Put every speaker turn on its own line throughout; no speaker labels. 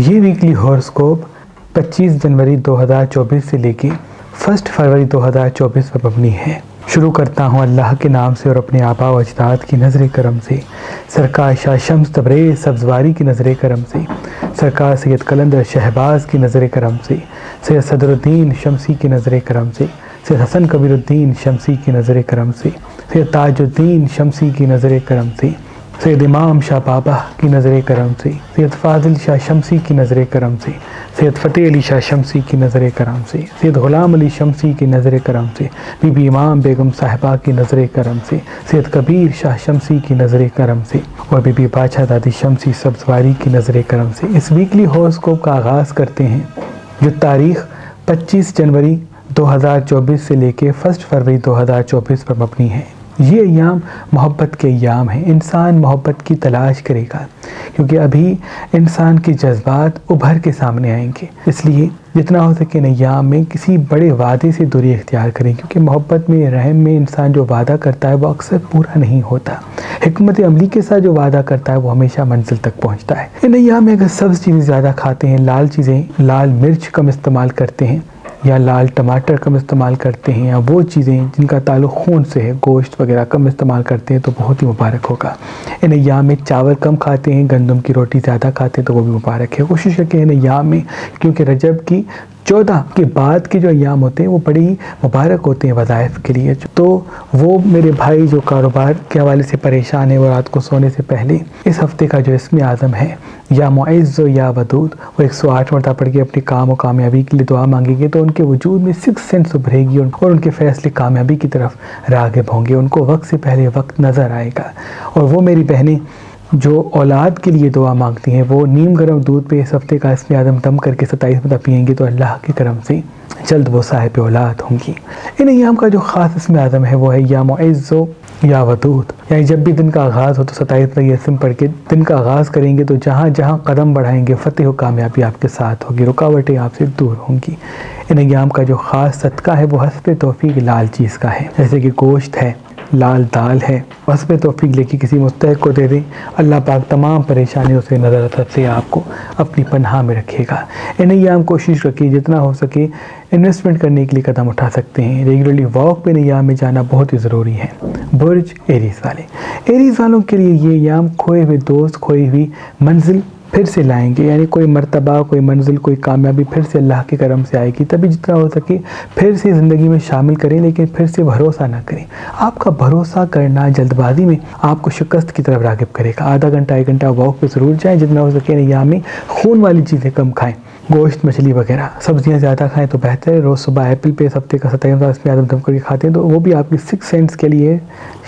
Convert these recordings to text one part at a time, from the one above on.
ये weekly horoscope 25 जनवरी 2024 से लेके 1 फरवरी 2024 पर मबनी है। शुरू करता हूँ अल्लाह के नाम से और अपने आबा अजदाद की नज़र करम से। सरकार शाह शम्स तबरेज़ सब्जवारी की नज़र करम से। सरकार सैयद कलंदर शहबाज की नज़र करम से। सैयद सदरुद्दीन शमसी की नज़र करम से। सैद हसन कबीरुद्दीन शमसी की नज़र करम से। सैद ताजुद्दीन शमसी की नज़र करम से। सैद इमाम शाह बाबा की नज़र करम से सैद फ़ाजिल शाह शमसी की नज़र करम से सैद फ़तेह अली शाह शमसी की नज़र करम से सैद ग़ुलाम अली शमसी की नज़र करम से, बीबी इमाम बेगम साहिबा की नज़र करम से सैद कबीर शाह शमसी की नज़र करम से और बीबी बादशाह दादी शमसी सब्जवारी की नज़र करम से। इस वीकली हॉरोस्कोप का आगाज़ करते हैं, जो तारीख़ 25 जनवरी 2024 से लेकर फ़र्स्ट फरवरी 2024 पर मबनी है। ये अयाम मोहब्बत के अयाम हैं। इंसान मोहब्बत की तलाश करेगा, क्योंकि अभी इंसान के जज्बात उभर के सामने आएँगे। इसलिए जितना हो सके नयाम में किसी बड़े वादे से दूरी इख्तियार करें, क्योंकि मोहब्बत में, रहम में इंसान जो वादा करता है, वो अक्सर पूरा नहीं होता। हमत अमली के साथ जो वादा करता है, वो हमेशा मंजिल तक पहुँचता है। इन अयाम में अगर सब्ज़ चीज़ें ज़्यादा खाते हैं, लाल चीज़ें, लाल मिर्च कम इस्तेमाल करते हैं या लाल टमाटर कम इस्तेमाल करते हैं या वो चीज़ें जिनका ताल्लुक खून से है, गोश्त वगैरह कम इस्तेमाल करते हैं तो बहुत ही मुबारक होगा। इन अयाम में चावल कम खाते हैं, गंदम की रोटी ज़्यादा खाते हैं तो वो भी मुबारक है। कोशिश करके इन अयाम में, क्योंकि रजब की चौदह के बाद के जो अयाम होते हैं, वो बड़ी मुबारक होते हैं वज़ाइफ के लिए। तो वो मेरे भाई जो कारोबार के हवाले से परेशान है वो रात को सोने से पहले, इस हफ़्ते का जो इसमें आज़म है, या मुआज़ या वदूद, वो एक सौ आठ मरता पढ़ के अपने काम और कामयाबी के लिए दुआ मांगेंगे तो उनके वजूद में सिक्स सेंस उभरेगी और उनके फैसले कामयाबी की तरफ़ रागब होंगे। उनको वक्त से पहले वक्त नज़र आएगा। और वो मेरी बहनें जो औलाद के लिए दुआ मांगती हैं, वो नीम गर्म दूध पे इस हफ़्ते का इसमें आदम दम करके सताईस मता पियेंगे तो अल्लाह के करम से जल्द वो साहिब औलाद होंगी। इन अयाम का जो ख़ास इसमें आदम है, वो है या मुआज़ो या वदूद। यानी जब भी दिन का आगाज़ हो तो सताईस इसम पढ़ के दिन का आगाज़ करेंगे तो जहाँ जहाँ कदम बढ़ाएँगे, फ़तेह व कामयाबी आपके साथ होगी, रुकावटें आपसे दूर होंगी। इन अयाम का जो ख़ास सदका है, वो हसब तोफ़ी लाल चीज़ का है, जैसे कि गोश्त है। लाल दाल है। हसब तोफ़ी लेके किसी मुस्तक को दे दें। अल्लाह पाक तमाम परेशानियों से नज़र से आपको अपनी पनाह में रखेगा। इन अयाम कोशिश रखिए जितना हो सके इन्वेस्टमेंट करने के लिए कदम उठा सकते हैं। रेगुलरली वॉक पे याम में जाना बहुत ही ज़रूरी है। बुर्ज एरीज वाले। एरीज वालों के लिए ये याम खोए हुए दोस्त, खोई हुई मंजिल फिर से लाएँगे, यानी कोई मरतबा, कोई मंजिल, कोई कामयाबी फिर से अल्लाह के करम से आएगी, तभी जितना हो सके फिर से ज़िंदगी में शामिल करें, लेकिन फिर से भरोसा ना करें। आपका भरोसा करना जल्दबाजी में आपको शिकस्त की तरफ़ रागब करेगा। आधा घंटा, एक घंटा वॉक पर ज़रूर जाएँ, जितना हो सके या में खून वाली चीज़ें कम खाएँ। गोश्त, मछली वगैरह, सब्ज़ियाँ ज़्यादा खाएँ तो बेहतर है। रोज़ सुबह एप्पल पे हफ़्ते का सत्ताईस इसमें आदम दम करके खाते हैं तो वो भी आपकी सिक्स सेंस के लिए,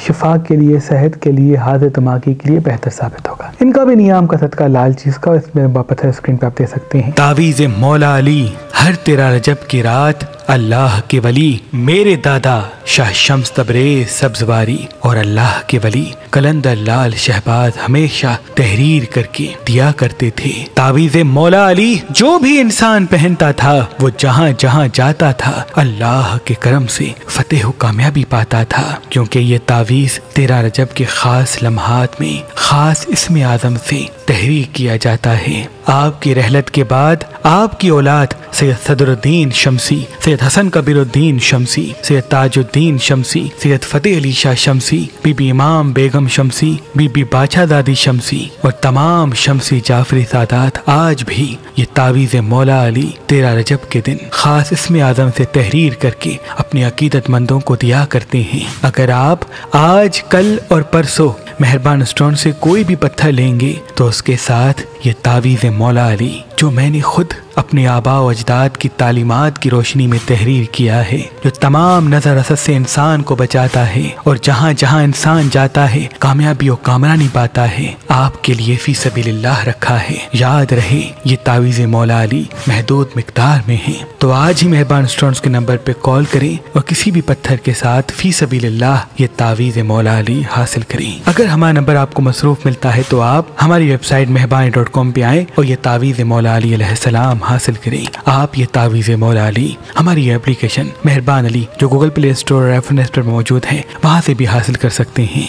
शिफा के लिए, सेहत के लिए हाजिर तमाकी के लिए बेहतर साबित होगा। इनका भी नियाम का सदका लाल चीज़ का, इसमें पत्थर स्क्रीन पर आप दे सकते हैं।
तावीज़ मौला अली, हर तेरा रजब की रात अल्लाह के वली, मेरे दादा शाह शम्स तबरेज सब्जवारी। और अल्लाह के वली, कलंदर लाल शहबाज हमेशा तहरीर करके दिया करते थे। तावीज मौला अली, जो भी इंसान पहनता था, वो जहाँ जहाँ जाता था, अल्लाह के करम से फतेह कामयाबी पाता था। क्योंकि ये तावीज तेरा रजब के खास लम्हात में, खास इसमें आज़म से तहरीर किया जाता है। आपकी रहलत के बाद आपकी औलाद सैयद सदरुद्दीन शमसी, सैयद हसन कबीरुद्दीन शमसी, सैयद ताजुद्दीन शमसी, सैयद फतेह अली शाह शमसी, बीबी इमाम बेगम शमसी, बीबी बाछा दादी शमसी और तमाम शमसी जाफरी सादात आज भी ये तावीज़ मौला अली तेरह रजब के दिन खास इसमें आज़म से तहरीर करके अपने अकीदतमंदों को दिया करते हैं। अगर आप आज, कल और परसों मेहरबान स्टोन से कोई भी पत्थर लेंगे तो उसके साथ ये तावीज़ मौला अली, जो मैंने खुद अपने आबा अजदाद की तालीमत की रोशनी में तहरीर किया है, जो तमाम नज़र असद से इंसान को बचाता है और जहाँ जहाँ इंसान जाता है, कामयाबी और कामरानी पाता है, आपके लिए फ़ी सबील्लाह रखा है। याद रहे, ये तावीज़ मौला अली महदूद मकदार में है। तो आज ही मेहरबान स्टोन के नंबर पे कॉल करें और किसी भी पत्थर के साथ फ़ी सबील्लाह ये तावीज़ मौला अली हासिल करें। अगर हमारा नंबर आपको मसरूफ मिलता है तो आप हमारी वेबसाइट मेहरबानी डॉट कॉम पे आए और ये तावीज़ मौला अली सलाम हासिल करें। आप ये तावीज़ मौला अली, हमारी एप्लीकेशन मेहरबान अली, जो गूगल प्ले स्टोर और एफ़ पर मौजूद है, वहाँ से भी हासिल कर सकते हैं।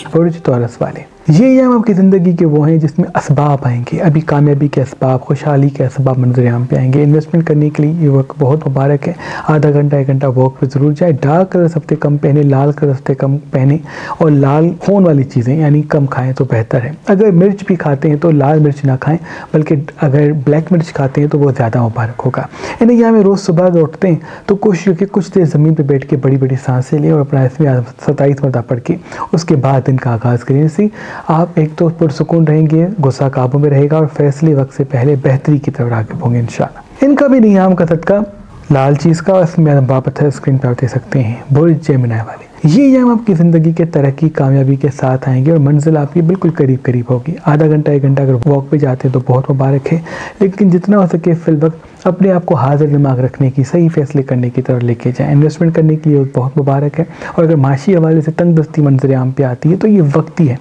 ये अयाम आपकी ज़िंदगी के वो हैं जिसमें इसबाब आएँगे। अभी कामयाबी के इसबाब खुशहाली के इसबाब मंजर आम पे आएँगे। इन्वेस्टमेंट करने के लिए ये वक्त बहुत मुबारक है। आधा घंटा, एक घंटा वॉक पे ज़रूर जाए। डार्क कलर हफ़्ते कम पहने, लाल कलर हफ़्ते कम पहने और लाल खून वाली चीज़ें, यानी कम खाएँ तो बेहतर है। अगर मिर्च भी खाते हैं तो लाल मिर्च ना खाएँ, बल्कि अगर ब्लैक मिर्च खाते हैं तो वो ज़्यादा मुबारक होगा। यानी यहाँ में रोज़ सुबह उठते हैं तो कोशिश की कुछ देर ज़मीन पर बैठ के बड़ी बड़ी साँसें लें और अपना इसमें सताईस मरता पढ़ के उसके बाद इनका आगाज़ करें। इसी आप एक तो पुरसकून रहेंगे, गुस्सा काबू में रहेगा और फैसले वक्त से पहले बेहतरी की तरफ़ आगे होंगे इन इनका भी नियाम का सदका लाल चीज़ का इसमें बाबत है स्क्रीन पर आप दे सकते हैं, बुर्ज जेमिनाय वाले। ये एग्ज़ाम आपकी ज़िंदगी के तरक्की, कामयाबी के साथ आएँगे और मंजिल आपकी बिल्कुल करीब करीब होगी। आधा घंटा, एक घंटा अगर वॉक पे जाते हैं तो बहुत मुबारक है। लेकिन जितना हो सके फिल वक्त अपने आप को हाजिर दिमाग रखने की, सही फैसले करने की तरफ़ लेके जाएँ। इन्वेस्टमेंट करने के लिए बहुत मुबारक है। और अगर माशी हवाले से तंग दस्ती मंजर आम पे आती है तो ये वक्त ही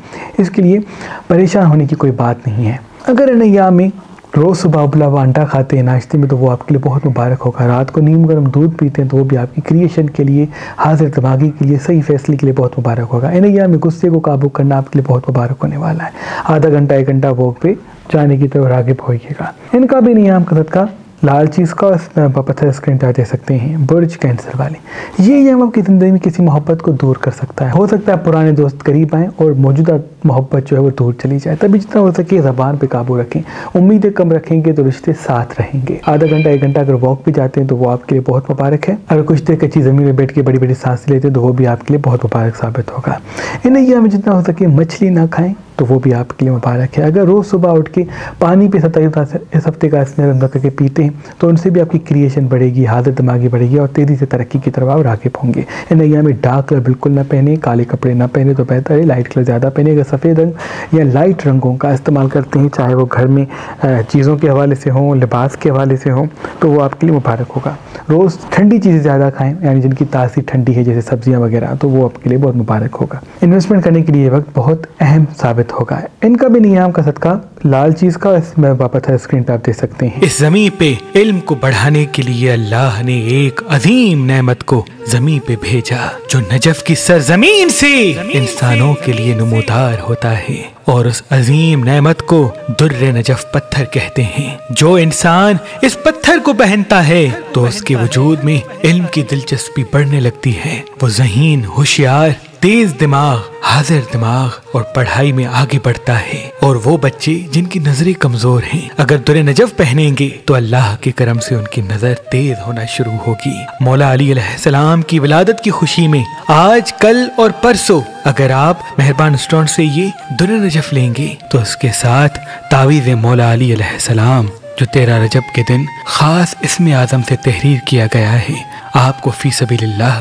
इसके लिए परेशान होने की कोई बात नहीं है। अगर अयाम में रोज़ सुबह उबला अंडा खाते हैं, नाश्ते में तो वो आपके लिए बहुत मुबारक होगा। रात को नीम गर्म दूध पीते हैं तो वो भी आपकी क्रिएशन के लिए, हाजिर दिमागी के लिए, सही फैसले के लिए बहुत मुबारक होगा। इन्हें में गुस्से को काबू करना आपके लिए बहुत मुबारक होने वाला है। आधा घंटा, एक घंटा वॉक पे जाने की तरफ़ आगे होइएगा। इनका भी नियम का लाल चीज़ का आप पत्थर स्क्रीन पर दे सकते हैं, बुर्ज कैंसर वाले। ये यम आपकी ज़िंदगी में किसी मोहब्बत को दूर कर सकता है। हो सकता है पुराने दोस्त करीब आएँ और मौजूदा मोहब्बत जो है वो दूर चली जाए। तभी जितना हो सके ज़बान पर काबू रखें। उम्मीदें कम रखेंगे तो रिश्ते साथ रहेंगे। आधा घंटा, एक घंटा अगर वॉक भी जाते हैं तो वो आपके लिए बहुत मुबारक है। अगर कुछ देर कच्ची ज़मीन में बैठ के बड़ी बड़ी साँसें लेते हैं तो वो भी आपके लिए बहुत मुबारक साबित होगा। इन में जितना हो सके मछली ना खाएँ। तो वो भी आपके लिए मुबारक है। अगर रोज़ सुबह उठ के पानी पे सत्ताईस इस हफ़्ते का रंगा करके पीते हैं तो उनसे भी आपकी क्रिएशन बढ़ेगी हादत दिमागी बढ़ेगी और तेज़ी से तरक्की की तरफ़ आप रागिब होंगे। इन अया में डार्क कलर बिल्कुल ना पहने, काले कपड़े ना पहने तो बेहतर है लाइट कलर ज़्यादा पहने। अगर सफ़ेद रंग या लाइट रंगों का इस्तेमाल करते हैं, चाहे वो घर में चीज़ों के हवाले से हों, लिबास के हवाले से हों तो वो आपके लिए मुबारक होगा। रोज़ ठंडी चीज़ें ज़्यादा खाएँ, यानी जिनकी तासीर ठंडी है, जैसे सब्ज़ियाँ वगैरह तो वो आपके लिए बहुत मुबारक होगा। इन्वेस्टमेंट करने के लिए वक्त बहुत अहम साबित होगा। इनका भी नियाम का सदका लाल चीज़ का इसमें वापस है स्क्रीन पे आप देख सकते हैं।
इस ज़मीन पे इल्म को बढ़ाने के लिए अल्लाह ने एक अजीम नेमत को ज़मीन पे भेजा जो नजफ की सरजमीन से इंसानों के लिए नमोदार होता है और उस अजीम नेमत को दुर्र नजफ पत्थर कहते हैं। जो इंसान इस पत्थर को पहनता है तो उसके वजूद में इल्म की दिलचस्पी बढ़ने लगती है। वो जहीन होशियार तेज दिमाग, हाजिर दिमाग और पढ़ाई में आगे बढ़ता है और वो बच्चे जिनकी नज़रें कमज़ोर हैं, अगर दुरे नजफ पहनेंगे तो अल्लाह के करम से उनकी नज़र तेज होना शुरू होगी। मौला अली सलाम की विलादत की खुशी में आज, कल और परसों अगर आप मेहरबान स्टोन से ये दुरे नजफ लेंगे तो उसके साथ तावीज मौला अली सलाम, जो तेरह रजब के दिन खास इसमें आज़म से तहरीर किया गया है आपको फ़ी सभी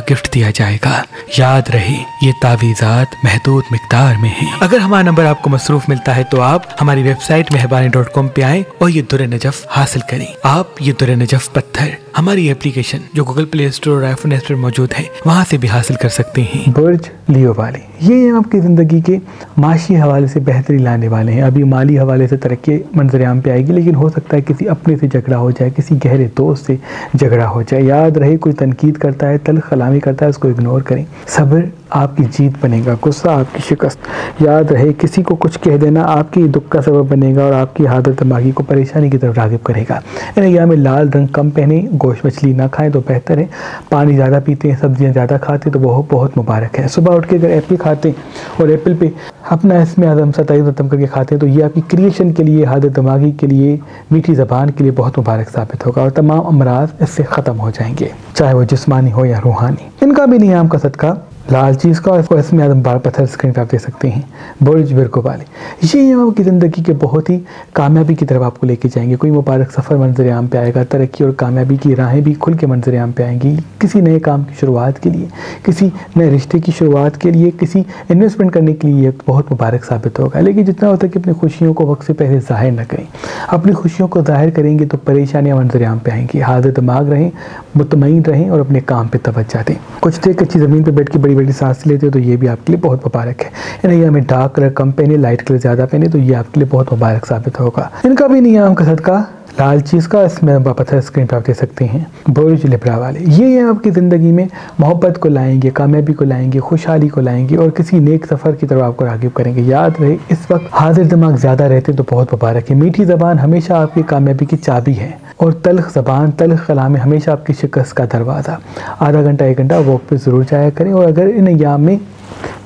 गिफ्ट दिया जाएगा। याद रहे, ये तावीज़ात महदूद मकदार में है। अगर हमारा नंबर आपको मसरूफ मिलता है तो आप हमारी वेबसाइट मेहरबानी डॉट कॉम पे आए और ये दुर नजफ हासिल करें। आप ये दुर नजफ पत्थर हमारी एप्लीकेशन जो गूगल प्ले स्टोर और आईफोन स्टोर मौजूद है, वहाँ से भी हासिल कर सकते हैं।
बुर्ज लियो वाले, ये आपकी ज़िंदगी के माशी हवाले से बेहतरी लाने वाले हैं। अभी माली हवाले से तरक्की मंजरेआम पे आएगी, लेकिन हो सकता है किसी अपने से झगड़ा हो जाए, किसी गहरे दोस्त से झगड़ा हो जाए। याद रहे, कोई तनकीद करता है तल खलामी करता है, उसको इग्नोर करें। सब्र आपकी जीत बनेगा, गुस्सा आपकी शिकस्त। याद रहे, किसी को कुछ कह देना आपकी दुख का सबब बनेगा और आपकी हादत दिमागी को परेशानी की तरफ़ रागिब करेगा। इन अयाम में लाल रंग कम पहने, गोश्त मछली ना खाएँ तो बेहतर है। पानी ज़्यादा पीते हैं, सब्ज़ियाँ ज़्यादा खाते हैं तो बहुत बहुत मुबारक है। सुबह उठ के अगर एप्पल खाते हैं और एप्पल पे अपना इसमें आदम सताई रतम करके खाते हैं तो ये आपकी क्रिएशन के लिए, हादत दिमागी के लिए, मीठी ज़बान के लिए बहुत मुबारक साबित होगा और तमाम अमराज इससे ख़त्म हो जाएँगे, चाहे वो जिसमानी हो या रूहानी। इनका भी नियाम का सदका लाल चीज़ का और इसमें आदम बार पत्थर स्क्रीन पर आप देख सकते हैं। बुर्ज बिरको वाले ये आपकी ज़िंदगी के बहुत ही कामयाबी की तरफ़ आपको लेके जाएँगे। कोई मुबारक सफ़र मंजर आम पे आएगा, तरक्की और कामयाबी की राहें भी खुल के मंजर आम पे आएँगी। किसी नए काम की शुरुआत के लिए, किसी नए रिश्ते की शुरुआत के लिए, किसी इन्वेस्टमेंट करने के लिए बहुत मुबारक साबित होगा। लेकिन जितना होता है कि अपनी खुशियों को वक्त से पहले ज़ाहिर न करें। अपनी खुशियों को ज़ाहिर करेंगे तो परेशानियाँ मंजर आम पे आएँगी। हाजिर दिमाग रहें मुतमिन रहें और अपने काम पर तवज्जा दें। कुछ देर कच्ची ज़मीन पर बैठ के बड़ी बड़ी सांस लेते हो तो ये भी आपके लिए बहुत मुबारक है। यानी हमें डार्क कलर कम पहने लाइट कलर ज़्यादा पहने तो ये आपके लिए बहुत मुबारक साबित होगा। इनका भी नियम का सदका। लाल चीज़ का, इसमें पत्थर स्क्रीन पर आप देख सकते हैं। बुर्ज लिब्रा वाले। ये ये आपकी ज़िंदगी में। मोहब्बत को लाएँगे, कामयाबी को लाएँगे, खुशहाली को लाएँगे और किसी नेक सफ़र की तरफ़ आपको रागिब करेंगे। याद रहे, इस वक्त हाजिर दिमाग ज़्यादा रहते तो बहुत मुबारक है। मीठी ज़बान हमेशा आपकी कामयाबी की चाबी है। और तलख ज़बान, तलख कलाम हमेशा आपकी शिकस्त का दरवाज़ा। आधा घंटा, एक घंटा वॉक पर ज़रूर जाया करें और अगर इन याम में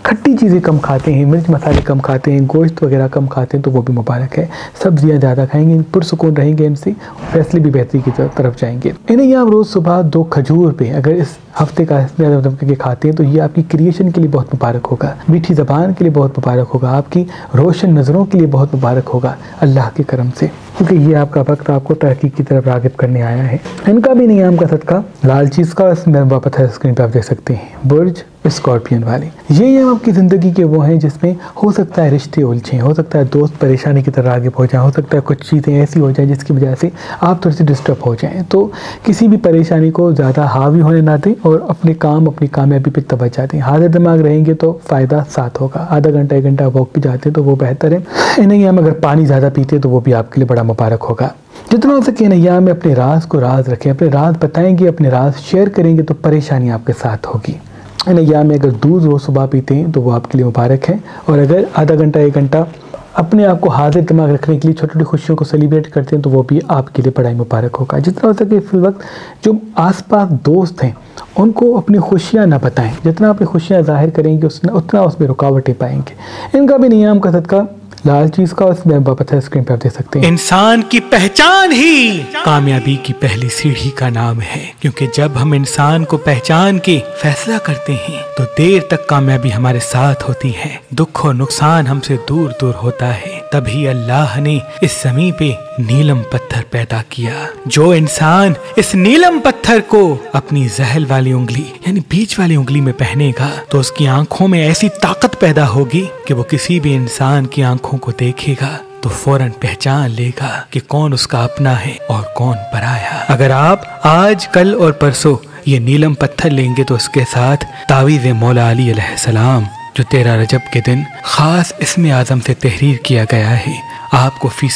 खट्टी चीज़ें कम खाते हैं, मिर्च मसाले कम खाते हैं, गोश्त वगैरह कम खाते हैं तो वो भी मुबारक है। सब्ज़ियाँ ज़्यादा खाएँगे, पुरसकून रहेंगे इनसे, फैसले भी बेहतरी की तरफ़ जाएँगे। इन्हें यहाँ रोज़ सुबह दो खजूर पे अगर इस हफ़्ते का के खाते हैं तो ये आपकी क्रिएशन के लिए बहुत मुबारक होगा। मीठी ज़बान के लिए बहुत मुबारक होगा। आपकी रोशन नज़रों के लिए बहुत मुबारक होगा, अल्लाह के करम से। क्योंकि ये आपका वक्त आपको तरक्की की तरफ़ रागिब करने आया है। इनका भी नियाम का सदका, लाल चीज़ का वापस है स्क्रीन पर आप देख सकते हैं। बुर्ज स्कॉर्पियन वाले। ये ये आपकी ज़िंदगी के वो हैं जिसमें हो सकता है रिश्ते उलझें, हो सकता है दोस्त परेशानी की तरह आगे हो जाए, हो सकता है कुछ चीज़ें ऐसी हो जाए जिसकी वजह से आप थोड़ी सी डिस्टर्ब हो जाएँ। तो किसी भी परेशानी को ज़्यादा हावी होने ना दें और अपने काम, अपनी कामयाबी पर तवज्जा दें हाजिर दिमाग रहेंगे तो फ़ायदा साथ होगा। आधा घंटा, एक घंटा वॉक भी जाते हैं तो वो बेहतर है। नहीं हम अगर पानी ज़्यादा पीते हैं तो वो भी आपके लिए बड़ा मुबारक होगा। जितना हो सके नैया में अपने राज को राज रखें, अपने राज बताएँगे, अपने राज शेयर करेंगे तो परेशानी आपके साथ होगी। नैया में अगर दूध रोज़ सुबह पीते हैं तो वो आपके लिए मुबारक है। और अगर आधा घंटा, एक घंटा अपने आप को हाजिर दिमाग रखने के लिए छोटी छोटी खुशियों को सेलिब्रेट करते हैं तो वो भी आपके लिए पढ़ाई मुबारक होगा। जितना हो सके इस वक्त जो आसपास दोस्त हैं, उनको अपनी खुशियाँ ना बताएँ। जितना अपनी खुशियाँ ज़ाहिर करेंगे उतना उसमें रुकावटें पाएँगे। इनका भी नियम का सदका लाल चीज़ का उसमें पत्थर स्क्रीन पे आप देख सकते हैं।
इंसान की पहचान ही कामयाबी की पहली सीढ़ी का नाम है, क्योंकि जब हम इंसान को पहचान के फैसला करते हैं तो देर तक कामयाबी हमारे साथ होती है। दुख और नुकसान हमसे दूर दूर होता है। तभी अल्लाह ने इस ज़मीन पे नीलम पत्थर पैदा किया। जो इंसान इस नीलम पत्थर को अपनी जहल वाली उंगली, यानी बीच वाली उंगली में पहनेगा तो उसकी आँखों में ऐसी ताकत पैदा होगी कि वो किसी भी इंसान की आँखों को देखेगा तो फ़ौरन पहचान लेगा कि कौन उसका अपना है और कौन पराया। अगर आप आज, कल और परसों ये नीलम पत्थर लेंगे तो उसके साथ तावीज मौला अली सलाम जो तेरह रजब के दिन खास इसमें आज़म से तहरीर किया गया है आपको फ़ी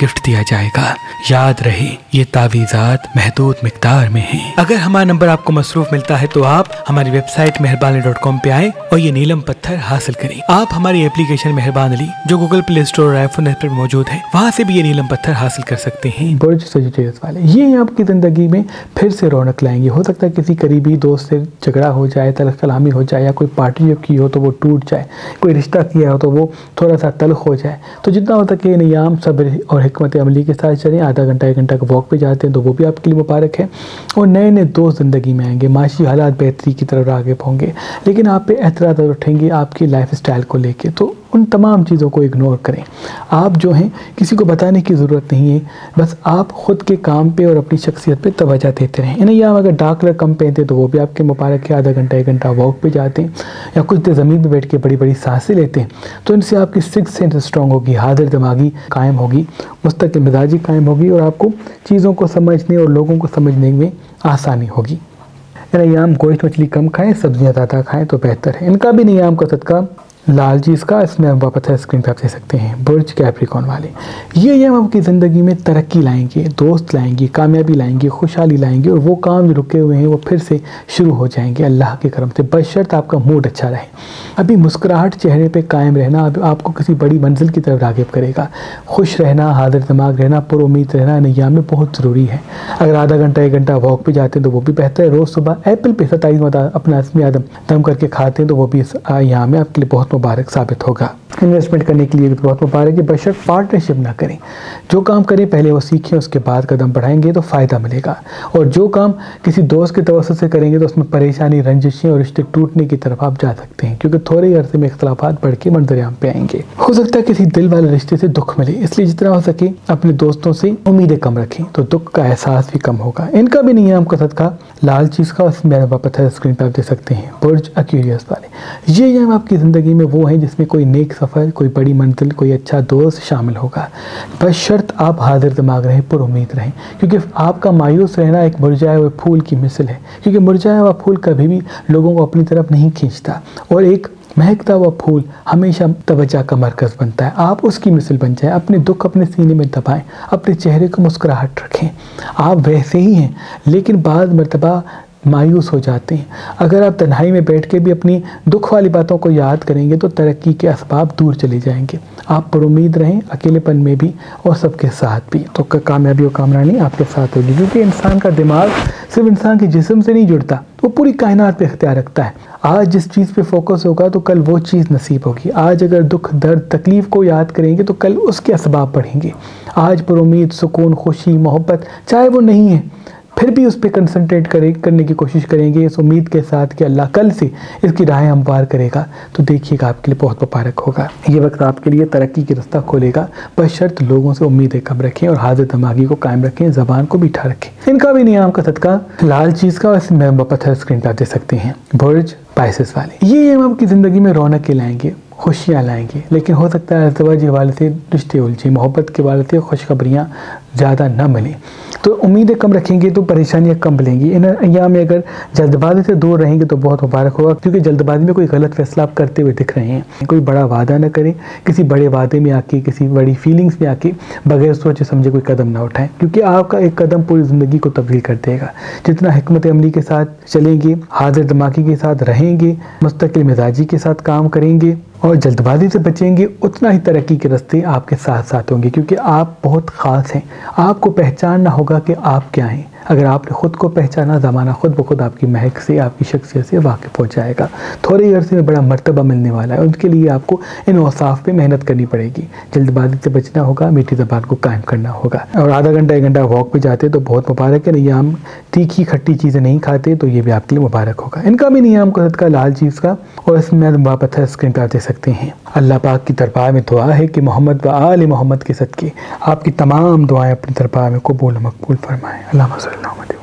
गिफ्ट दिया जाएगा। याद रहे, ये तावीज़ात महदूद मकदार में हैं। अगर हमारा नंबर आपको मसरूफ मिलता है तो आप हमारी वेबसाइट मेहरबानी डॉट कॉम पे आए और ये नीलम पत्थर हासिल करें। आप हमारी एप्लीकेशन मेहरबान अली, जो गूगल प्ले स्टोर और आईफोन पर मौजूद है, वहाँ से भी ये नीलम पत्थर हासिल कर सकते हैं।
वाले, ये आपकी ज़िंदगी में फिर से रौनक लाएँगे। हो सकता है किसी करीबी दोस्त से झगड़ा हो जाए तलख कलामी हो जाए या कोई पार्टी की हो तो वो टूट जाए, कोई रिश्ता किया हो तो वो थोड़ा सा तलख हो जाए। तो जितना होता के नियाम, सब्र और हमत अमली के साथ चलें। आधा घंटा, एक घंटा का वॉक पे जाते हैं तो वो भी आपके लिए मुबारक है। और नए नए दोस्त ज़िंदगी में आएँगे। माशी हालात बेहतरी की तरफ़ आगे होंगे। लेकिन आप पे एतराज़ उठेंगे आपकी लाइफ स्टाइल को लेके। तो उन तमाम चीज़ों को इग्नोर करें। आप जो हैं, किसी को बताने की ज़रूरत नहीं है, बस आप ख़ुद के काम पे और अपनी शख्सियत पे तवज्जो देते रहें। इन्हें या अगर डार्क कलर कम पहनते तो वो भी आपके मुबारक है, आधा घंटा, एक घंटा वॉक पे जाते हैं, या कुछ देर ज़मीन पर बैठ के बड़ी बड़ी साँसें लेते हैं तो इनसे आपकी सिक्स सेंस स्ट्रॉन्ग होगी, हाजिर दिमागी कायम होगी, मुस्तकिल मिजाजी कायम होगी और आपको चीज़ों को समझने और लोगों को समझने में आसानी होगी। यानी गोश्त मछली कम खाएँ, सब्ज़ियाँ ज़्यादा खाएँ तो बेहतर है। इनका भी नियाम का सदका लाल जी इसका इसमें हम वापस स्क्रीन पर आप देख सकते हैं, बुर्ज कैप्रिकॉन वाले। ये ये हम आपकी ज़िंदगी में तरक्की लाएँगे, दोस्त लाएँगे, कामयाबी लाएँगे, खुशहाली लाएँगे और वो काम जो रुके हुए हैं वो फिर से शुरू हो जाएँगे अल्लाह के करम से। बशर्त आपका मूड अच्छा रहे। अभी मुस्कुराहट चेहरे पर कायम रहना अभी आपको किसी बड़ी मंजिल की तरफ़ रागिब करेगा। खुश रहना, हाजिर दिमाग रहना पुर उम्मीद रहना नैया में बहुत ज़रूरी है। अगर आधा घंटा, एक घंटा वॉक पर जाते हैं तो वो भी बेहतर है। रोज़ सुबह एप्पल पे सताईस अपना इसमें आदम दम करके खाते हैं तो वो भी यहाँ में आपके लिए बहुत मुबारक साबित होगा। इन्वेस्टमेंट करने के लिए भी बहुत मुबारक है। बशर पार्टनरशिप ना करें। जो काम करें, पहले वो सीखें, उसके बाद कदम बढ़ाएँगे तो फ़ायदा मिलेगा। और जो काम किसी दोस्त के तवसत से करेंगे तो उसमें परेशानी, रंजिशें और रिश्ते टूटने की तरफ़ आप जा सकते हैं, क्योंकि थोड़े ही अरसे में इख्तलाफात बढ़ के मंजरियाम पे आएँगे। हो सकता है किसी दिल वाले रिश्ते से दुख मिले, इसलिए जितना हो सके अपने दोस्तों से उम्मीदें कम रखें तो दुख का एहसास भी कम होगा। इनका भी नियम का सदका लाल चीज़ का मेरा है स्क्रीन पर आप दे सकते हैं, बुर्ज अक्यूरियस वाले। ये आपकी ज़िंदगी में वो है जिसमें कोई नेक सफ़र, कोई बड़ी मंजिल, कोई अच्छा दोस्त शामिल होगा। बस शर्त आप हाजिर दिमाग रहें पर उम्मीद रहें। क्योंकि आपका मायूस रहना एक मुरझाए हुए फूल की मिसल है। क्योंकि मुरझाया हुआ फूल कभी भी लोगों को अपनी तरफ़ नहीं खींचता। और एक महकता हुआ फूल हमेशा तवज्जा का मरकज़ बनता है। आप उसकी मिसल बन जाए, अपने दुख अपने सीने में दबाएँ, अपने चेहरे को मुस्कुराहट रखें। आप वैसे ही हैं, लेकिन बाद मरतबा मायूस हो जाते हैं। अगर आप तन्हाई में बैठ के भी अपनी दुख वाली बातों को याद करेंगे तो तरक्की के असबाब दूर चले जाएँगे। आप पर उम्मीद रहें, अकेलेपन में भी और सबके साथ भी। तो कामयाबी और कामरानी आपके साथ होगी। क्योंकि इंसान का दिमाग सिर्फ़ इंसान के जिसम से नहीं जुड़ता, वो पूरी कायनात पे अख्तियार रखता है। आज जिस चीज़ पे फोकस होगा तो कल वो चीज़ नसीब होगी। आज अगर दुख, दर्द, तकलीफ़ को याद करेंगे तो कल उसके असबाब पढ़ेंगे आज पर उम्मीद, सुकून, खुशी, मोहब्बत, चाहे वो नहीं है फिर भी उस पर कंसनट्रेट करें, करने की कोशिश करेंगे इस उम्मीद के साथ कि अल्लाह कल से इसकी राहें हमवार करेगा। तो देखिएगा, आपके लिए बहुत मुबारक होगा। ये वक्त आपके लिए तरक्की की रास्ता खोलेगा। बशर्त लोगों से उम्मीदें कम रखें और हाजिर दिमागी को कायम रखें, ज़बान को बिठा रखें। इनका भी नियम का सदका लाल चीज़ का वैसे पत्थर स्क्रीन पर दे सकते हैं। बुर्ज पाइसिस वाले। ये आपकी ज़िंदगी में रौनक लाएँगे, खुशियाँ लाएँगे। लेकिन हो सकता है अजवा के वाले से रिश्ते उलझे, मोहब्बत के वाले से खुशखबरियाँ ज़्यादा न मिलें। तो उम्मीदें कम रखेंगे तो परेशानियाँ कम मिलेंगी इन अयाम में अगर जल्दबाजी से दूर रहेंगे तो बहुत मुबारक होगा, क्योंकि जल्दबाजी में कोई गलत फैसला आप करते हुए दिख रहे हैं। कोई बड़ा वादा ना करें, किसी बड़े वादे में आके, किसी बड़ी फीलिंग्स में आके बगैर सोचे समझे कोई कदम ना उठाएँ, क्योंकि आपका एक कदम पूरी ज़िंदगी को तब्दील कर देगा। जितना हमत अमली के साथ चलेंगे, हाजिर दिमागी के साथ रहेंगे, मुस्तकिल मिजाजी के साथ काम करेंगे और जल्दबाजी से बचेंगे, उतना ही तरक्की के रास्ते आपके साथ साथ होंगे, क्योंकि आप बहुत ख़ास हैं। आपको पहचानना होगा कि आप क्या हैं। अगर आपने ख़ुद को पहचाना, ज़माना खुद ब खुद आपकी महक से, आपकी शख्सियत से वाकिफ़ हो जाएगा। थोड़े ही अरसे में बड़ा मरतबा मिलने वाला है, उनके लिए आपको इन औसाफ पे मेहनत करनी पड़ेगी। जल्दबाजी से बचना होगा, मीठी ज़बान को कायम करना होगा। और आधा घंटा, एक घंटा वॉक पर जाते तो बहुत मुबारक है नहीं नियाम तीखी खट्टी चीज़ें नहीं खाते तो ये भी आपके लिए मुबारक होगा। इनका भी नियाम को सदका लाल चीज़ का और इसमें पत्थर स्क्रीन पर दे सकते हैं। अल्लाह पाक की दरबार में दुआ है कि मोहम्मद व आल मोहम्मद के सदक़े आपकी तमाम दुआएँ अपनी दरबार में कबूल मकबूल फरमाएँ। अल्लाह technology.